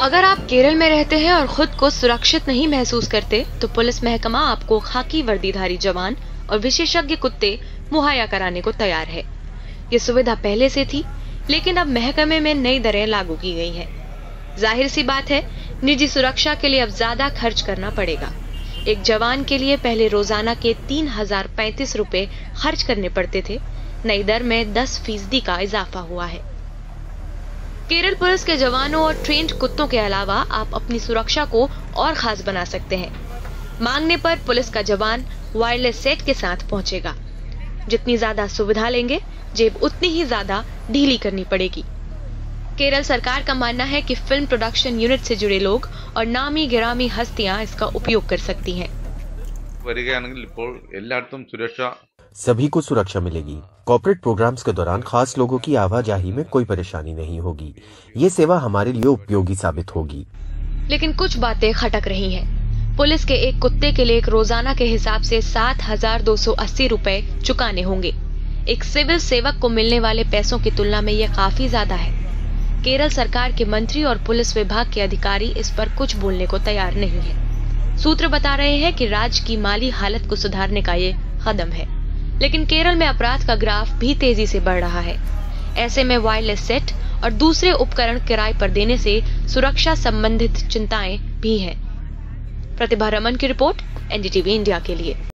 अगर आप केरल में रहते हैं और खुद को सुरक्षित नहीं महसूस करते तो पुलिस महकमा आपको खाकी वर्दीधारी जवान और विशेषज्ञ कुत्ते मुहैया कराने को तैयार है। ये सुविधा पहले से थी, लेकिन अब महकमे में नई दरें लागू की गई हैं। ज़ाहिर सी बात है, निजी सुरक्षा के लिए अब ज़्यादा खर्च करना पड़ेगा। एक जवान के लिए पहले रोज़ाना के तीन हज़ार पैंतीस रूपए खर्च करने पड़ते थे। नई दर में दस फ़ीसदी का इजाफा हुआ है। केरल पुलिस के जवानों और ट्रेंड कुत्तों के अलावा आप अपनी सुरक्षा को और खास बना सकते हैं मांगने पर पुलिस का जवान वायरलेस सेट के साथ पहुंचेगा जितनी ज्यादा सुविधा लेंगे जेब उतनी ही ज्यादा ढीली करनी पड़ेगी केरल सरकार का मानना है कि फिल्म प्रोडक्शन यूनिट से जुड़े लोग और नामी गिरामी हस्तियां इसका उपयोग कर सकती हैं വരികയാണെങ്കിൽ ഇപ്പോൾ എല്ലായിടത്തും സുരക്ഷ सभी को सुरक्षा मिलेगी। कॉर्पोरेट प्रोग्राम्स के दौरान खास लोगों की आवाजाही में कोई परेशानी नहीं होगी। ये सेवा हमारे लिए उपयोगी साबित होगी। लेकिन कुछ बातें खटक रही हैं। पुलिस के एक कुत्ते के लिए एक रोज़ाना के हिसाब से सात हज़ार दो सौ अस्सी रूपए चुकाने होंगे। एक सिविल सेवक को मिलने वाले पैसों की तुलना में यह काफ़ी ज़्यादा है। केरल सरकार के मंत्री और पुलिस विभाग के अधिकारी इस पर कुछ बोलने को तैयार नहीं है। सूत्र बता रहे हैं कि राज्य की माली हालत को सुधारने का ये कदम है। लेकिन केरल में अपराध का ग्राफ भी तेज़ी से बढ़ रहा है। ऐसे में वायरलेस सेट और दूसरे उपकरण किराए पर देने से सुरक्षा संबंधित चिंताएँ भी हैं। प्रतिभा रमन की रिपोर्ट एनडीटीवी इंडिया के लिए।